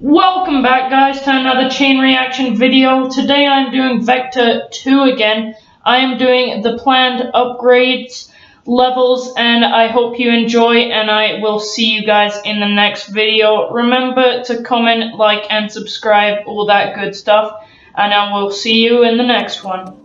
Welcome back guys to another chain reaction video. Today I'm doing Vector 2 again. I am doing the planned upgrades levels and I hope you enjoy and I will see you guys in the next video. Remember to comment, like and subscribe, all that good stuff and I will see you in the next one.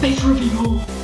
favorably more